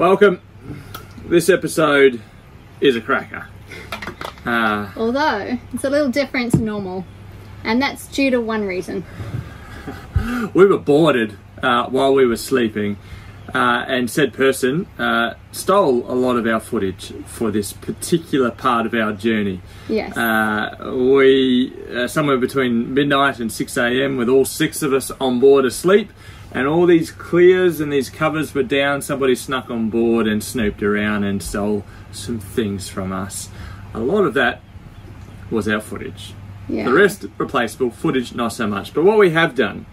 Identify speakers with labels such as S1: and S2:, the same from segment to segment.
S1: Welcome. This episode is a cracker. Uh,
S2: Although it's a little different to normal, and that's due to one reason.
S1: we were boarded uh, while we were sleeping, uh, and said person uh, stole a lot of our footage for this particular part of our journey.
S2: Yes.
S1: Uh, we uh, somewhere between midnight and 6 a.m. with all six of us on board asleep, and all these clears and these covers were down. Somebody snuck on board and snooped around and stole some things from us. A lot of that was our footage.
S2: yeah.
S1: The rest replaceable footage, not so much. But what we have done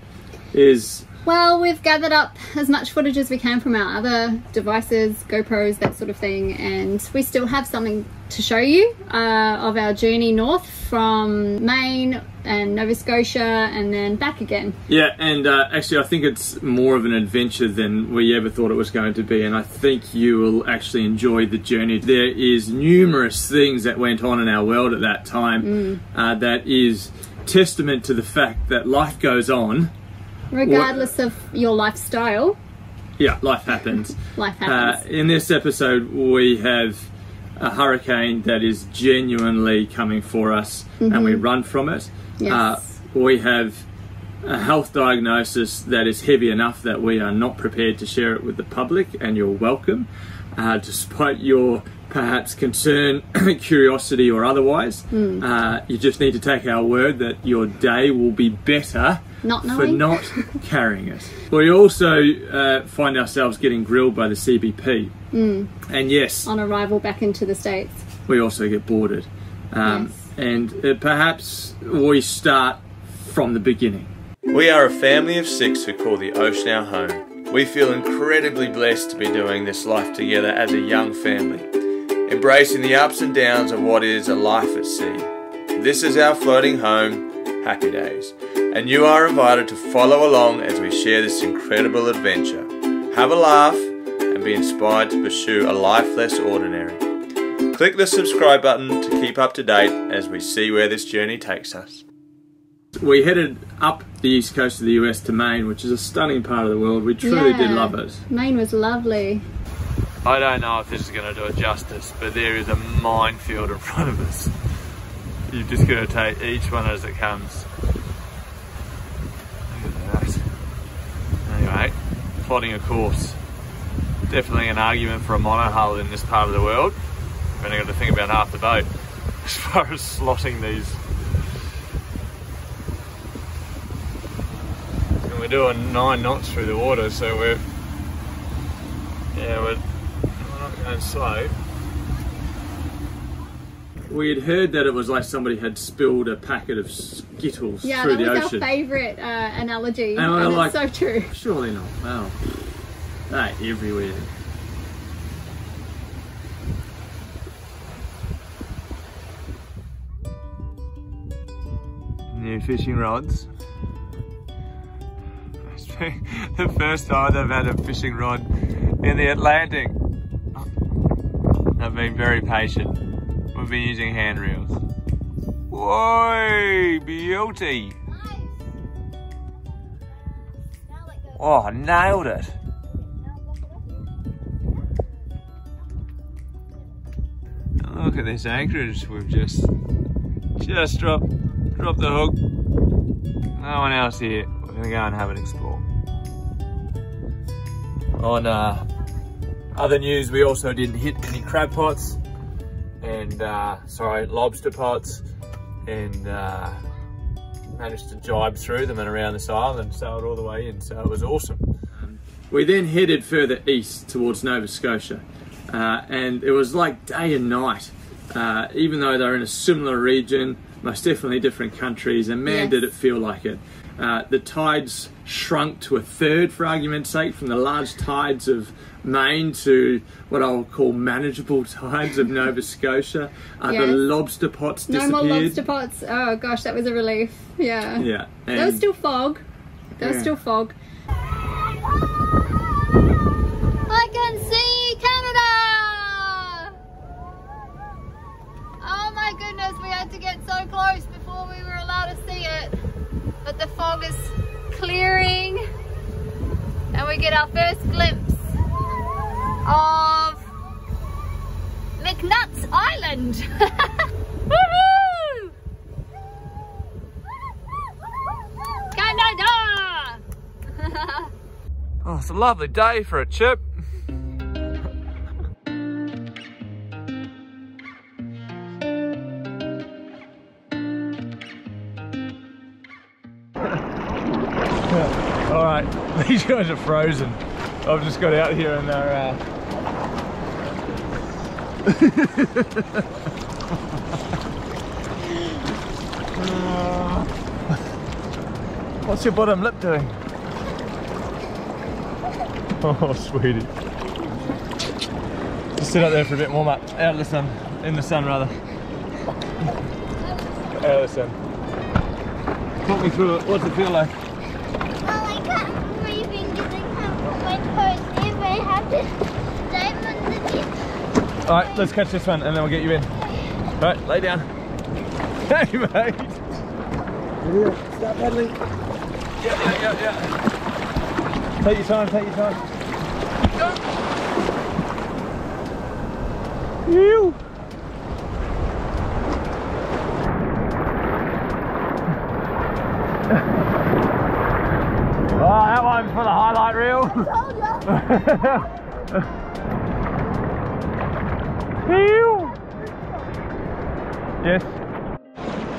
S1: is
S2: Well, we've gathered up as much footage as we can from our other devices, GoPros, that sort of thing, and we still have something to show you uh, of our journey north from Maine and Nova Scotia and then back again.
S1: Yeah, and uh, actually, I think it's more of an adventure than we ever thought it was going to be, and I think you will actually enjoy the journey. There is numerous things that went on in our world at that time uh, that is testament to the fact that life goes on.
S2: Regardless of your lifestyle,
S1: Yeah, life happens.
S2: life
S1: Uh,
S2: happens.
S1: in this episode, we have a hurricane that is genuinely coming for us, and we run from it.
S2: Yes.
S1: Uh, we have a health diagnosis that is heavy enough that we are not prepared to share it with the public, and you're welcome, uh, despite your perhaps concern, curiosity, or otherwise. Uh, you just need to take our word that your day will be better
S2: Not
S1: for not carrying it. We also uh, find ourselves getting grilled by the CBP.
S2: Mm.
S1: And yes,
S2: on arrival back into the States.
S1: we also get boarded. Um,
S2: Yes.
S1: And uh, perhaps we start from the beginning. We are a family of six who call the ocean our home. We feel incredibly blessed to be doing this life together as a young family, embracing the ups and downs of what is a life at sea. This is our floating home, Happy Days, and you are invited to follow along as we share this incredible adventure. Have a laugh and be inspired to pursue a life less ordinary. Click the subscribe button to keep up to date as we see where this journey takes us. We headed up the east coast of the US to Maine, which is a stunning part of the world. We truly did love it.
S2: Maine was lovely.
S1: I don't know if this is going to do it justice, but there is a minefield in front of us. You've just got to take each one as it comes. Look at that. Anyway, plotting a course. Definitely an argument for a monohull in this part of the world. We've only got to think about half the boat as far as slotting these. And we're doing nine knots through the water, so we're yeah, we're, we're slow. We had heard that it was like somebody had spilled a packet of Skittles
S2: Yeah,
S1: through
S2: that
S1: the
S2: was
S1: ocean.
S2: our favourite uh, analogy,
S1: And
S2: and,
S1: we're
S2: it's
S1: like-
S2: so true.
S1: Surely not. Wow. They're everywhere. New fishing rods. It's the first time I've had a fishing rod in the Atlantic. I've been very patient. We've been using hand reels. Whoa, beauty! Oh, nailed it. Look at this anchorage we've just just dropped dropped the hook. No one else here. We're gonna go and have an explore. On uh, other news, we also didn't hit any crab pots and uh, sorry, lobster pots and uh, managed to jibe through them and around this island, sailed all the way in, so it was awesome. We then headed further east towards Nova Scotia, uh, and it was like day and night. Uh, even though they're in a similar region, most definitely different countries, and man,
S2: Yes.
S1: did it feel like it. Uh, the tides shrunk to a third, for argument's sake, from the large tides of Maine to what I'll call manageable tides of Nova Scotia. Uh,
S2: Yes.
S1: The lobster pots
S2: No
S1: disappeared.
S2: more lobster pots. Oh gosh, that was a relief. Yeah.
S1: Yeah,
S2: There was still fog. There was still fog. I can see Canada! Oh my goodness, we had to get so close but the fog is clearing and we get our first glimpse of McNutt's Island. Canada!
S1: oh, it's a lovely day for a chip. Guys are frozen. I've just got out here and they're. Uh... What's your bottom lip doing? Oh, sweetie. Just sit up there for a bit, warm up. Out of the sun. In the sun, rather. Out of the sun. Talk me through it. What's it feel like? Alright, let's catch this one and then we'll get you in. Alright, lay down. Hey mate! Start paddling. Yeah, yeah, yeah, yeah. Take your time, take your time. Go! Ew. oh, that one's for the highlight reel. Yes.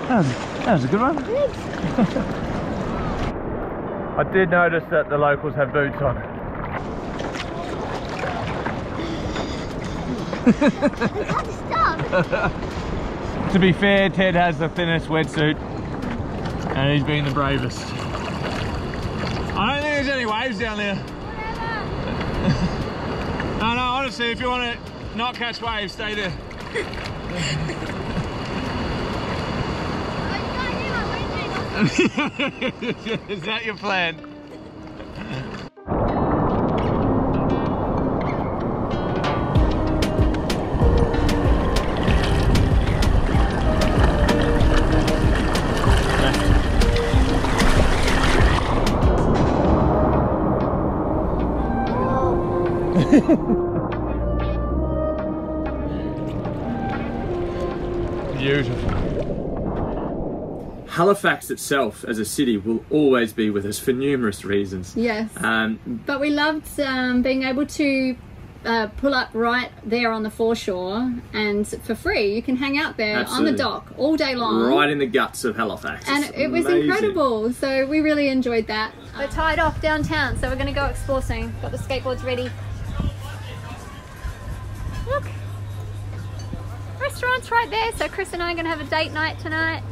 S1: That was, that was a good one. I did notice that the locals have boots on. to be fair, Ted has the thinnest wetsuit and he's been the bravest. I don't think there's any waves down there. no, no, honestly, if you want to not catch waves, stay there. Is that your plan? Halifax itself as a city will always be with us for numerous reasons.
S2: Yes. Um, but we loved um, being able to uh, pull up right there on the foreshore and for free you can hang out there Absolutely. on the dock all day long
S1: right in the guts of halifax
S2: and it's it was amazing. incredible so we really enjoyed that we're tied off downtown so we're going to go explore soon got the skateboards ready look restaurants right there so chris and i are going to have a date night tonight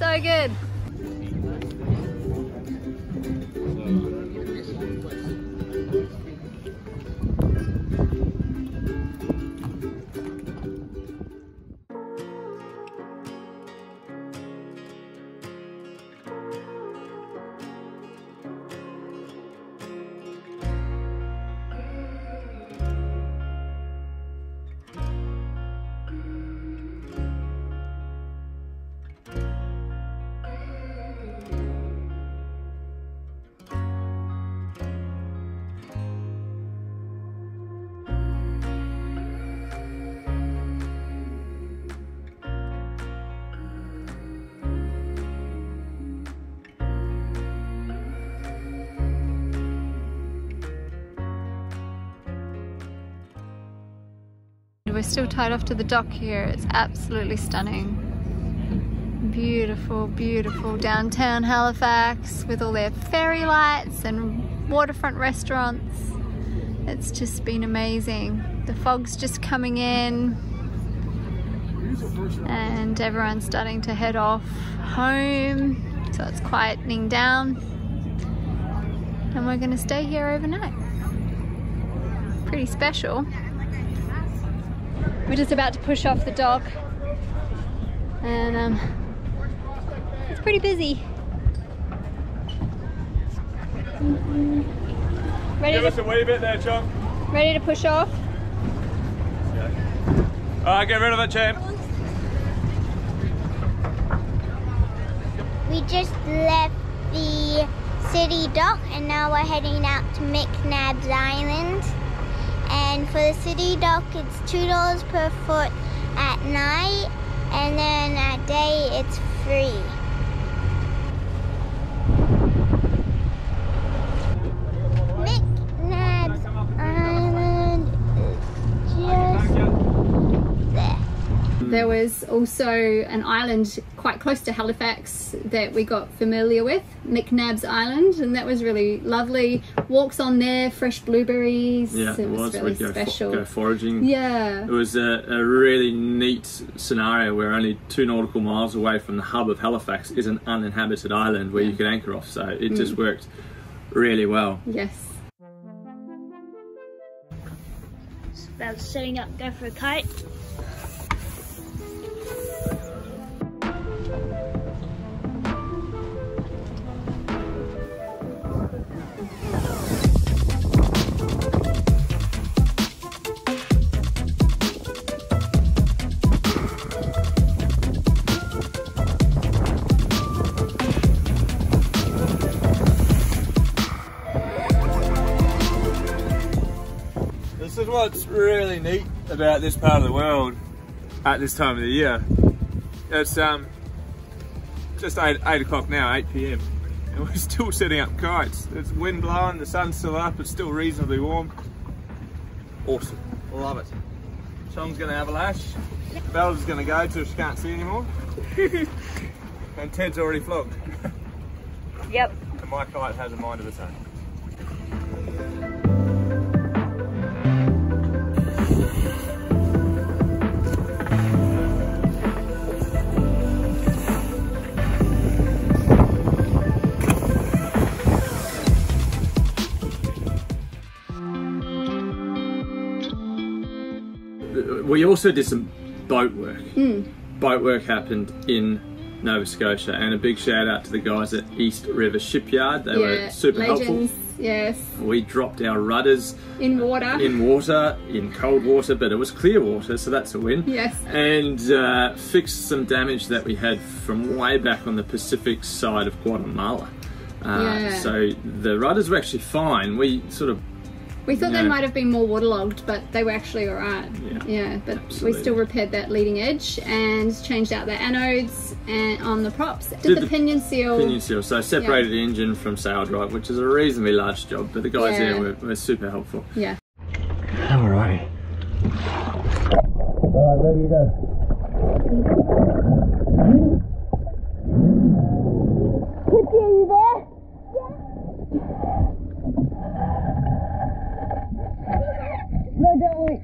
S2: so good. We're still tied off to the dock here. It's absolutely stunning. Beautiful, beautiful downtown Halifax with all their fairy lights and waterfront restaurants. It's just been amazing. The fog's just coming in and everyone's starting to head off home. So it's quietening down and we're gonna stay here overnight. Pretty special. We're just about to push off the dock and um, it's pretty busy.
S1: Ready Give to, us a wee bit there, chum.
S2: Ready to push off?
S1: Yeah. Alright, get rid of it, champ.
S3: We just left the city dock and now we're heading out to McNabs Island and for the city dock it's $2 per foot at night, and then at day it's free. There
S2: was also an island quite close to Halifax that we got familiar with, McNabs Island, and that was really lovely. Walks on there, fresh blueberries.
S1: Yeah, it was.
S2: really
S1: We'd go, fo-
S2: special.
S1: go foraging.
S2: yeah.
S1: It was a, a really neat scenario where only two nautical miles away from the hub of Halifax is an uninhabited island where you could anchor off. So it just mm. worked really well.
S2: Yes.
S3: About setting up, go for a kite.
S1: About this part of the world at this time of the year. It's um just eight, eight o'clock now, 8 p.m. And we're still setting up kites. It's wind blowing, the sun's still up, it's still reasonably warm. Awesome. Love it. Chong's gonna have a lash. Bella's gonna go till she can't see anymore. and Ted's already flogged.
S3: Yep.
S1: And my kite has a mind of its own. Also did some boat work. Boat work happened in Nova Scotia, and a big shout out to the guys at East River Shipyard. They
S2: yeah.
S1: were super
S2: Legends.
S1: helpful.
S2: Yes.
S1: We dropped our rudders
S2: In water.
S1: in water, in cold water, but it was clear water, so that's a win.
S2: Yes.
S1: And uh, fixed some damage that we had from way back on the Pacific side of Guatemala. Uh,
S2: Yeah.
S1: So the rudders were actually fine. We sort of
S2: We thought
S1: Yeah.
S2: they might have been more waterlogged, but they were actually alright.
S1: Yeah.
S2: but
S1: Absolutely.
S2: we still repaired that leading edge and changed out the anodes and on the props. Did,
S1: Did
S2: the,
S1: the
S2: pinion seal.
S1: pinion seal, so separated the engine from sail drive, which is a reasonably large job, but the guys
S2: Yeah.
S1: there were, were super helpful.
S2: Yeah.
S1: Alrighty. Alright, ready to go.
S3: Put you there? No, don't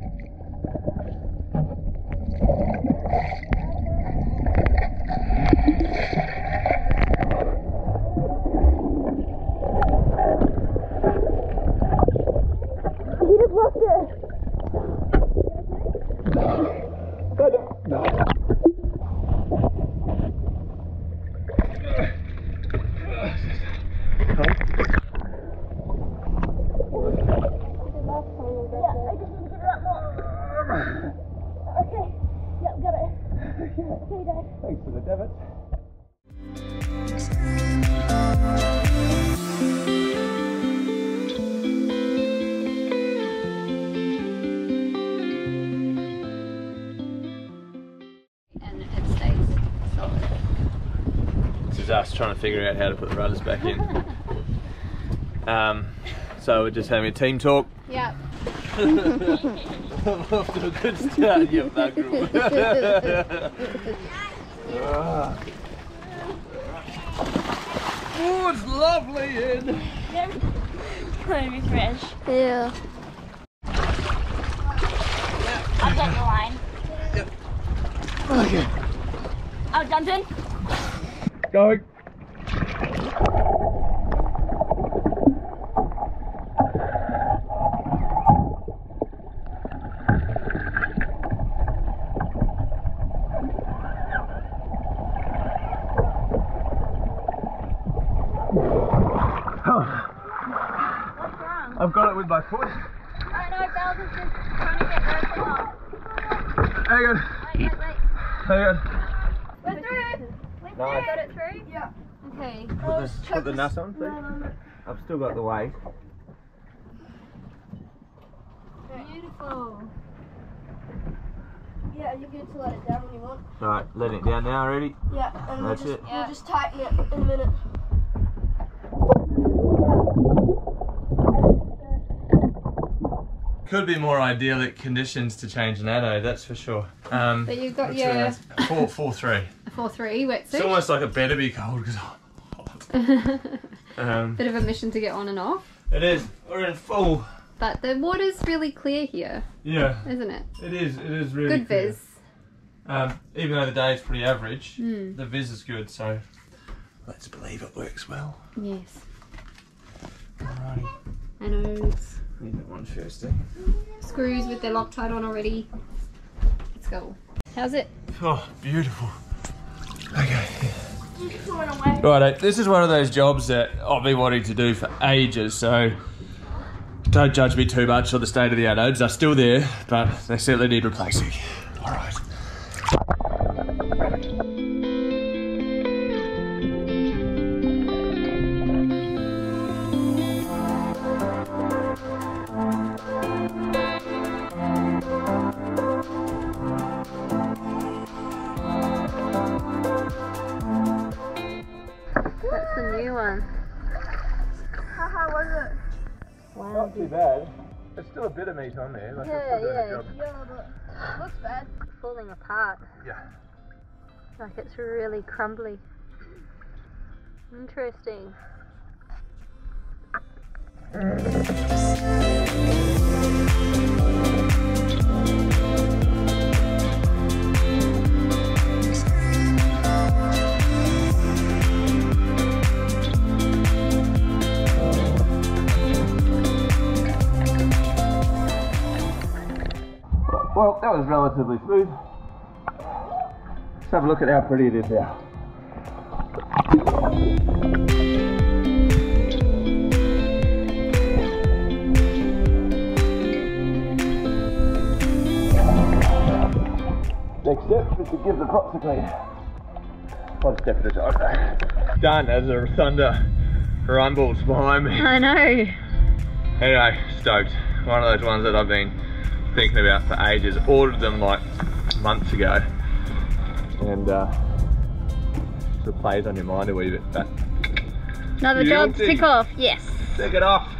S1: us trying to figure out how to put the rudders back in. Um, so we're just having a team talk.
S2: Yeah.
S1: I'm off to a good start, you bugger. oh, it's lovely in.
S3: Let me refresh. Yeah. I'll get the line.
S1: Okay.
S3: I'll jump
S1: Going. I've got it with my foot.
S3: I know, Bells is just trying to get roped off.
S1: Hang on.
S3: Wait, wait, wait.
S1: Hang on.
S3: We're through. We're
S1: Nice.
S3: Got it through? Yeah. Okay.
S1: Put the, put the nuts on, please. I've still got the weight.
S2: Beautiful.
S3: Yeah, you get to let it down when you want.
S1: Alright, letting it down now, ready?
S3: Yeah, and
S1: That's
S3: we'll
S1: it.
S3: just,
S2: Yeah.
S3: we'll just tighten it in a minute.
S1: Could be more idyllic conditions to change an anode, that's for sure. Um,
S2: But you've got
S1: what's
S2: your
S1: your four, four, three.
S2: four three
S1: It's
S2: wetsuit.
S1: almost like it better be cold because um,
S2: Bit of a mission to get on and off.
S1: it is. We're in full.
S2: But the water's really clear here,
S1: Yeah,
S2: isn't it?
S1: it is. It is really
S2: Good
S1: clear.
S2: viz.
S1: Um, even though the day is pretty average,
S2: Mm.
S1: the viz is good. So let's believe it works well.
S2: Yes.
S1: Alrighty.
S2: Anodes.
S1: Need that one first. Eh?
S2: Screws with their Loctite on already. Let's go. How's it?
S1: Oh, beautiful. Okay. Right, this is one of those jobs that I've been wanting to do for ages, so don't judge me too much on the state of the anodes. They're still there, but they certainly need replacing. Alright.
S2: That's
S1: bad.
S2: Falling apart.
S1: Yeah.
S2: Like it's really crumbly. Interesting.
S1: Well, that was relatively smooth. Let's have a look at how pretty it is now. Next step is to give the props a clean. One step at a time. Done as the thunder rumbles behind me.
S2: I know.
S1: Anyway, stoked. One of those ones that I've been thinking about for ages. Ordered them like months ago. And uh, of plays on your mind a wee bit, but
S2: Another job to tick off. Yes.
S1: Tick it off.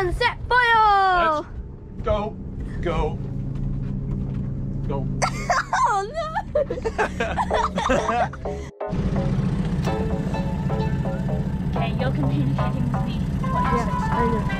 S2: Sunset foil.
S1: Go, go, go.
S3: Oh no!
S4: Okay, you're communicating with me. What you.
S3: I know.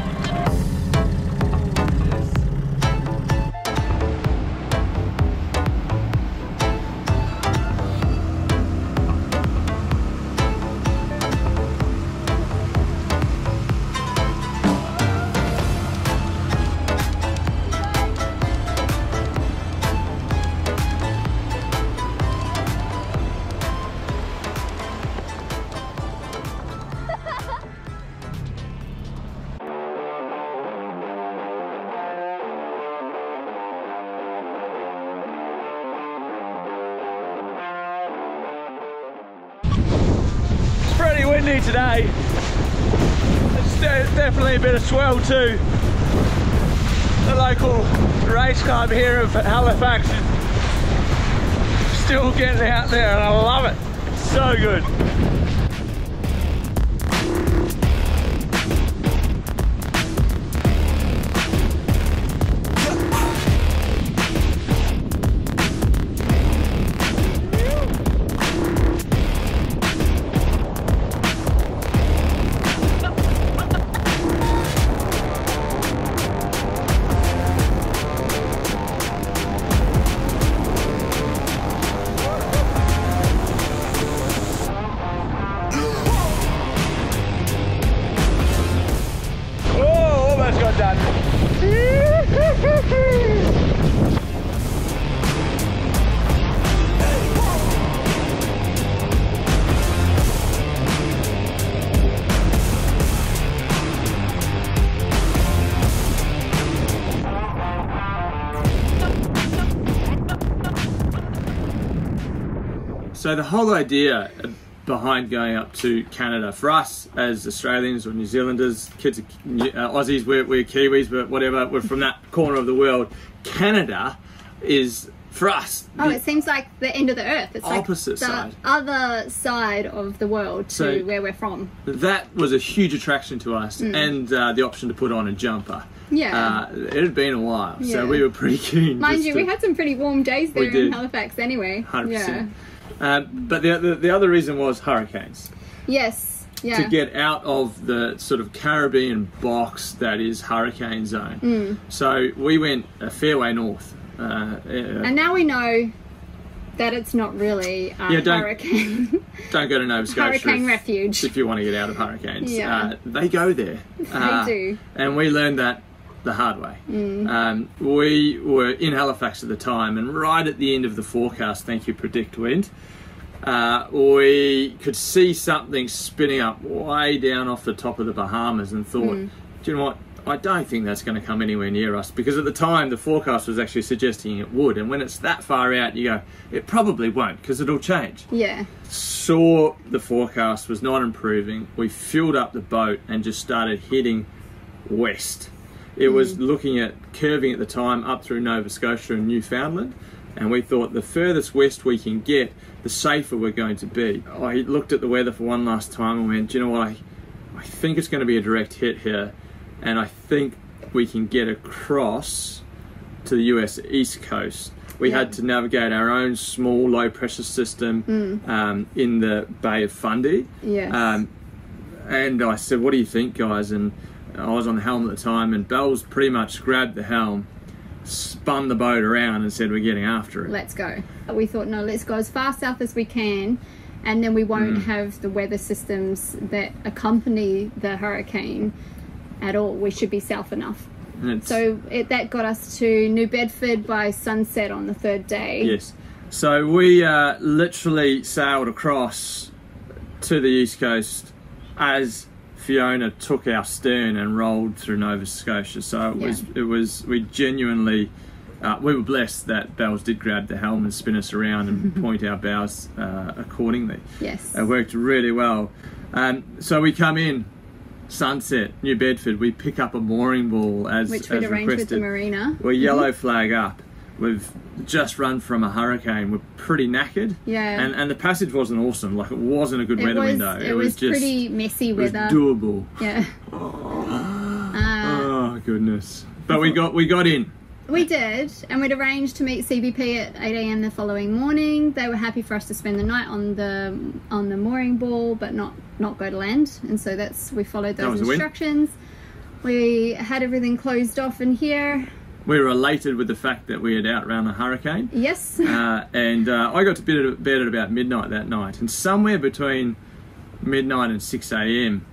S1: Definitely a bit of swell too. The local race club here of Halifax is still getting out there and I love it. It's so good. So the whole idea behind going up to Canada for us as Australians or New Zealanders, kids, uh, Aussies, we're, we're Kiwis, but whatever, we're from that corner of the world. Canada is for us.
S2: Oh, it seems like the end of the earth. It's
S1: opposite
S2: like the
S1: side.
S2: other side of the world to
S1: So-
S2: where we're from.
S1: That was a huge attraction to us, and uh, the option to put on a jumper.
S2: Mm. Yeah.
S1: Uh, it had been a while,
S2: Yeah.
S1: so we were pretty keen.
S2: Mind you,
S1: to-
S2: we had some pretty warm days there in. Halifax anyway.
S1: 100%. Uh, but the, the, the other reason was hurricanes.
S2: Yes. Yeah.
S1: To get out of the sort of Caribbean box that is hurricane zone.
S2: Mm.
S1: So we went a fair way north. Uh, uh,
S2: and now we know that it's not really a
S1: Yeah, don't-
S2: hurricane.
S1: don't go to Nova Scotia
S2: Hurricane
S1: if,
S2: refuge.
S1: if you want to get out of hurricanes.
S2: Yeah.
S1: Uh, they go there.
S2: they
S1: Uh,
S2: do.
S1: And we learned that the hard way.
S2: Mm.
S1: Um, we were in Halifax at the time, and right at the end of the forecast, thank you, PredictWind, uh, we could see something spinning up way down off the top of the Bahamas and thought,
S2: Mm.
S1: do you know what? I don't think that's going to come anywhere near us because at the time the forecast was actually suggesting it would, and when it's that far out, you go, it probably won't because it'll change
S2: Yeah.
S1: saw the forecast was not improving. We filled up the boat and just started heading west. It was looking at curving at the time up through Nova Scotia and Newfoundland, and we thought the furthest west we can get, the safer we're going to be. I looked at the weather for one last time and went, Do you know what? I, I think it's going to be a direct hit here, and I think we can get across to the US East Coast. We
S2: Yeah.
S1: had to navigate our own small low pressure system um, in the Bay of Fundy.
S2: Yes.
S1: Um, and I said, What do you think, guys? And I was on the helm at the time, and Bells pretty much grabbed the helm, spun the boat around, and said, We're getting after it.
S2: let's go. We thought, no, let's go as far south as we can, and then we won't
S1: Mm.
S2: have the weather systems that accompany the hurricane at all. We should be south enough.
S1: It's-
S2: So it, that got us to New Bedford by sunset on the third day.
S1: Yes. So we uh, literally sailed across to the east coast as Fiona took our stern and rolled through Nova Scotia. So it was it was we genuinely uh, we were blessed that Bells did grab the helm and spin us around and point our bows uh, accordingly.
S2: Yes.
S1: It worked really well. Um, so we come in sunset New Bedford. We pick up a mooring ball as
S2: Which
S1: as
S2: we'd arranged with the marina.
S1: We're yellow flag up. We've just run from a hurricane. We're pretty knackered.
S2: Yeah.
S1: And and the passage wasn't awesome. Like it wasn't a good
S2: It
S1: weather
S2: was,
S1: window.
S2: it, was,
S1: just
S2: pretty messy
S1: it was
S2: weather.
S1: doable.
S2: yeah. Uh,
S1: Oh goodness. But we got we got in.
S2: We did, and we'd arranged to meet CBP at 8 a.m. the following morning. They were happy for us to spend the night on the on the mooring ball, but not not go to land. And so that's we followed those instructions. We had everything closed off in here.
S1: We were elated with the fact that we had outrun a hurricane.
S2: Yes,
S1: Uh, and uh, I got to bed at, bed at about midnight that night. And somewhere between midnight and 6 a.m.,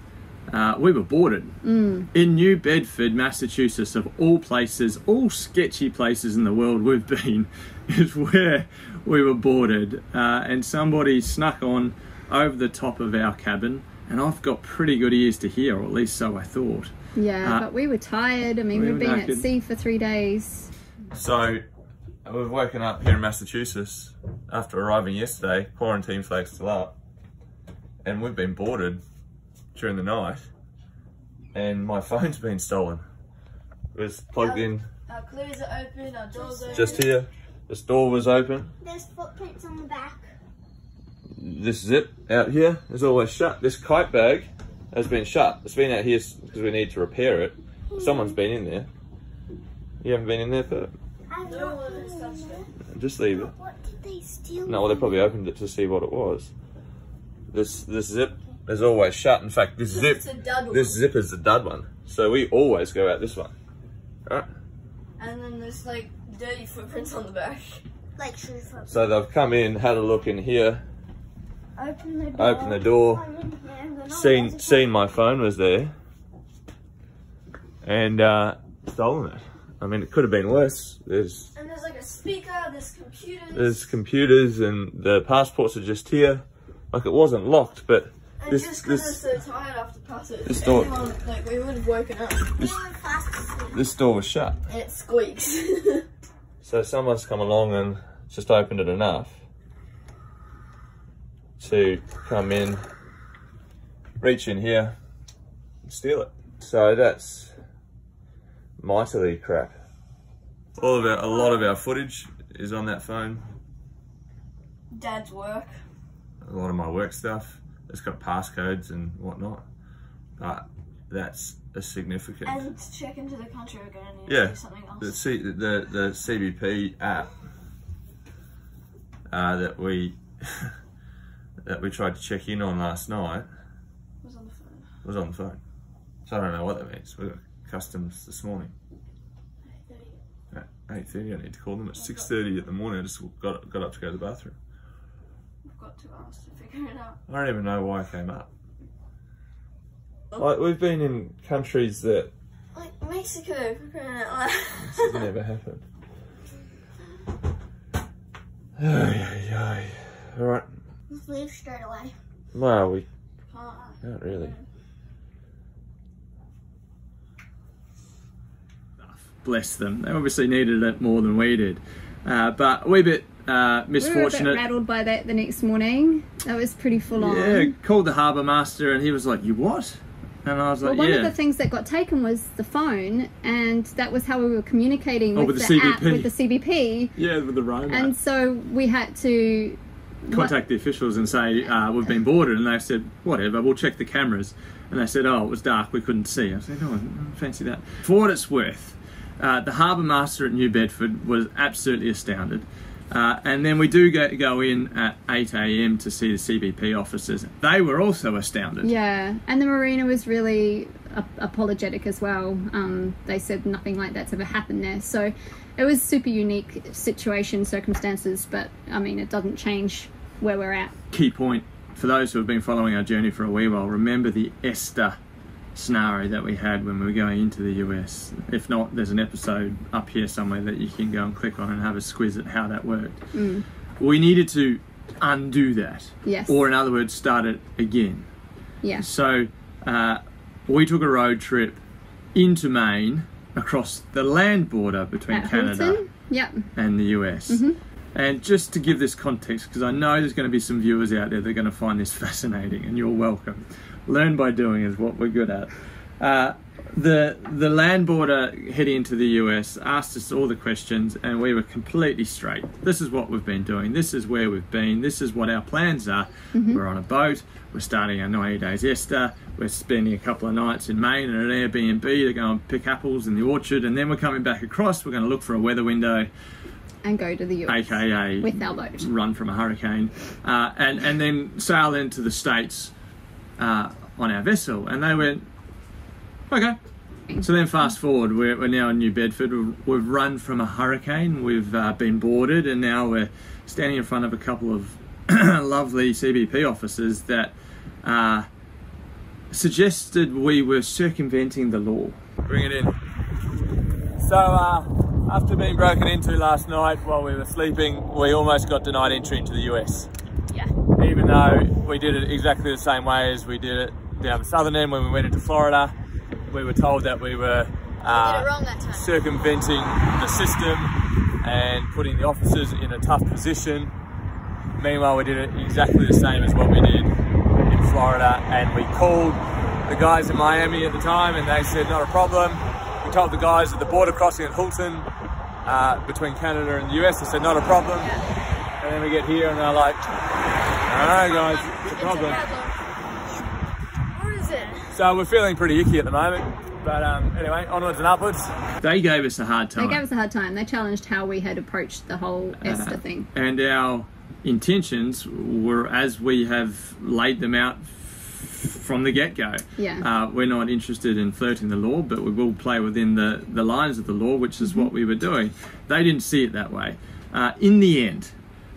S1: uh, we were boarded
S2: Mm.
S1: in New Bedford, Massachusetts, of all places, all sketchy places in the world we've been, is where we were boarded. Uh, and somebody snuck on over the top of our cabin. And I've got pretty good ears to hear, or at least so I thought.
S2: Yeah,
S1: Uh,
S2: but we were tired. I mean,
S1: we
S2: we'd
S1: were
S2: been at sea for three days.
S1: So we've woken up here in Massachusetts after arriving yesterday, quarantine flag still up, and we've been boarded during the night, and my phone's been stolen. It was plugged in
S3: Our clothes are open, our doors are
S1: just here. This door was open.
S3: There's footprints on the back.
S1: This zip out here is always shut. This kite bag has been shut. It's been out here because we need to repair it. Someone's been in there. You haven't been in there for.
S3: I've
S4: No
S3: not
S4: one has touched
S3: there.
S1: Just leave it.
S3: What did they steal?
S1: No, well, they probably opened it to see what it was. This this zip is always shut. In fact, this zip
S4: It's a dud
S1: this zip is the dud one. So we always go out this one. Right?
S4: And then there's like dirty footprints on the back.
S3: Like shoe foot.
S1: So they've come in, had a look in here,
S3: Open the door.
S1: opened the door,
S3: I'm in here, I'm gonna
S1: seen seen my phone was there, and uh, stolen it. I mean, it could have been worse. There's
S4: And there's like a speaker, there's computers.
S1: there's computers and the passports are just here. Like it wasn't locked, but
S4: and
S1: this
S4: just
S1: this
S4: so tired after passage,
S1: this door-
S4: anyone, like we would have woken up
S1: this,
S3: I'm fast asleep.
S1: this door was shut.
S4: and it squeaks.
S1: So someone's come along and just opened it enough. to come in, reach in here, and steal it. So that's mightily crap. All of our, a lot of our footage is on that phone.
S3: Dad's work.
S1: A lot of my work stuff. It's got passcodes and whatnot. But that's a significant.
S3: And to check into the country, we're going to need
S1: yeah,
S3: to do something else.
S1: the, C, the the CBP app uh, that we that we tried to check in on last night
S3: was on the phone.
S1: Was on the phone. So I don't know what that means. We got customs this morning at eight thirty. I need to call them at six thirty at the morning. I just got got up to go to the bathroom.
S3: We've got two hours to figure it out.
S1: I don't even know why I came up. Like we've been in countries that
S3: Like Mexico, for out
S1: this has never happened. Ay, ay, ay. All right.
S3: Let's leave straight away.
S1: Well, we
S3: Can't.
S1: can't really. Bless them. They obviously needed it more than we did. Uh, but a wee bit uh,
S2: We were a bit
S1: misfortunate.
S2: rattled by that the next morning. That was pretty full on.
S1: yeah, called the harbour master and he was like, "You what?" And I was like,
S2: Well,
S1: like,
S2: one
S1: "Yeah."
S2: of the things that got taken was the phone, and that was how we were communicating
S1: Oh,
S2: with,
S1: with
S2: the,
S1: the
S2: app with the CBP.
S1: yeah, with the Roma.
S2: And so we had to
S1: contact the officials and say uh, we've been boarded, and they said whatever, we'll check the cameras. And they said, oh, it was dark, we couldn't see. I said, oh, I fancy that. For what it's worth, uh, the harbour master at New Bedford was absolutely astounded. Uh, and then we do go, go in at 8 a.m. to see the CBP officers. They were also astounded.
S2: Yeah, and the marina was really a- apologetic as well. Um, they said nothing like that's ever happened there. So it was super unique situation, circumstances, but I mean, it doesn't change where we're at.
S1: Key point for those who have been following our journey for a wee while, remember the ESTA scenario that we had when we were going into the US. If not, there's an episode up here somewhere that you can go and click on and have a squiz at how that worked. We needed to undo that.
S2: Yes.
S1: Or, in other words, start it again.
S2: Yeah.
S1: So, uh, we took a road trip into Maine across the land border between
S2: At
S1: Canada?
S2: Yep.
S1: and the US. And just to give this context, because I know there's going to be some viewers out there that are going to find this fascinating, and you're welcome. Learn by doing is what we're good at. Uh, the the land border heading into the US asked us all the questions, and we were completely straight. This is what we've been doing. This is where we've been. This is what our plans are. We're on a boat. We're starting our 90 days ESTA. We're spending a couple of nights in Maine at an Airbnb to go and pick apples in the orchard, and then we're coming back across. We're going to look for a weather window
S2: And go to the US
S1: aka
S2: with our boat.
S1: run from a hurricane, uh, and and then sail into the states uh, on our vessel. And they went, okay. So then, fast forward, we're, we're now in New Bedford. We've, we've run from a hurricane. We've uh, been boarded, and now we're standing in front of a couple of lovely CBP officers that uh, suggested we were circumventing the law. Bring it in. So, uh, after being broken into last night while we were sleeping, we almost got denied entry into the US. Even though we did it exactly the same way as we did it down the southern end when we went into Florida, we were told that we were uh,
S3: Did it wrong that time.
S1: circumventing the system and putting the officers in a tough position. Meanwhile, we did it exactly the same as what we did in Florida, and we called the guys in Miami at the time, and they said not a problem. We told the guys at the border crossing at Houlton uh, between Canada and the US, they said not a problem. And then we get here, and they're like, "I guys, it's a problem."
S3: What is it?
S1: So we're feeling pretty icky at the moment. But um, anyway, onwards and upwards. They gave us a hard time.
S2: They gave us a hard time. They challenged how we had approached the whole ESTA
S1: Uh,
S2: thing.
S1: And our intentions were as we have laid them out from the get go.
S2: Yeah.
S1: Uh, we're not interested in flirting the law, but we will play within the, the lines of the law, which is what we were doing. They didn't see it that way. Uh, in the end,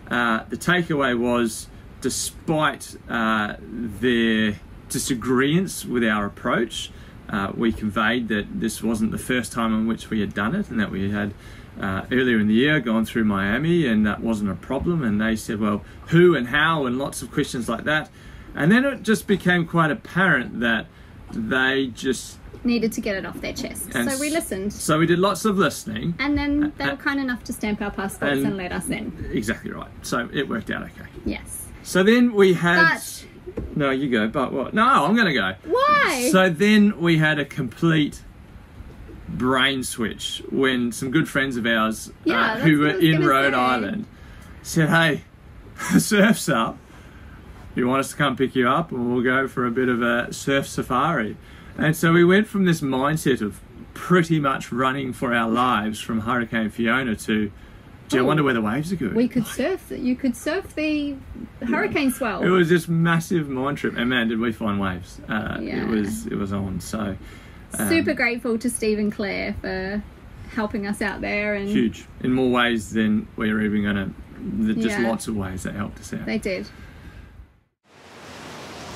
S1: uh, the takeaway was despite uh, their disagreements with our approach, uh, we conveyed that this wasn't the first time in which we had done it and that we had uh, earlier in the year gone through Miami and that wasn't a problem. And they said, well, who and how, and lots of questions like that. And then it just became quite apparent that they just.
S2: Needed to get it off their chest.
S1: And
S2: so we listened.
S1: So we did lots of listening.
S2: And then they
S1: Uh,
S2: were kind enough to stamp our passports
S1: and-
S2: and let us in.
S1: Exactly right. So it worked out okay.
S2: Yes.
S1: So then we had.
S2: But
S1: No, you go. But what? No, I'm going to go.
S2: why?
S1: So then we had a complete brain switch when some good friends of ours
S2: Yeah,
S1: uh, who were in Rhode
S2: say.
S1: Island said, "Hey, surf's up. You want us to come pick you up, and we'll go for a bit of a surf safari." And so we went from this mindset of pretty much running for our lives from Hurricane Fiona to, "Gee, I
S2: Oh.
S1: wonder where the waves are good."
S2: we could surf. You could surf the hurricane swell.
S1: It was this massive mind trip, and man, did we find waves! Uh,
S2: Yeah.
S1: It was it was on. So um,
S2: Super grateful to Steve and Clare for helping us out there, and
S1: huge in more ways than we were even gonna. Just
S2: Yeah.
S1: lots of ways that helped us out.
S2: they did.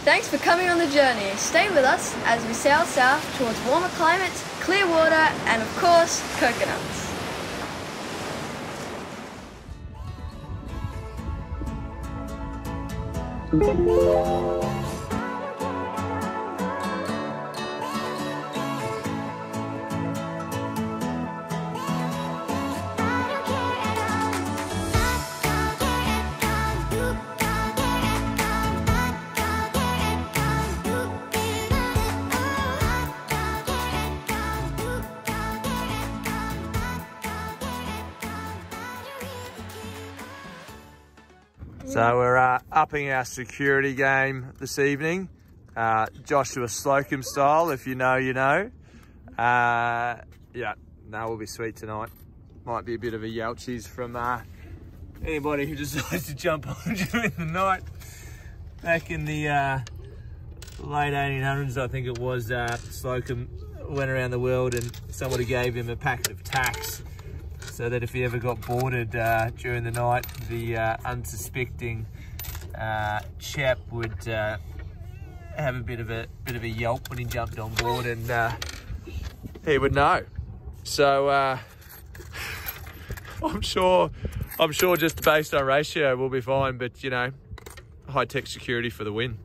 S5: Thanks for coming on the journey. Stay with us as we sail south towards warmer climates, clear water, and of course, coconuts.
S1: So we're uh, upping our security game this evening, uh, Joshua Slocum style. If you know, you know. Uh, yeah, no, we'll be sweet tonight. Might be a bit of a Yelchies from uh, anybody who decides to jump on during the night. Back in the uh, late 1800s, I think it was, uh, Slocum went around the world and somebody gave him a packet of tacks so that if he ever got boarded uh, during the night, the uh, unsuspecting uh, chap would uh, have a bit of a bit of a yelp when he jumped on board, and uh, he would know. So uh, I'm sure, I'm sure, just based on ratio, we'll be fine. But you know, high tech security for the win.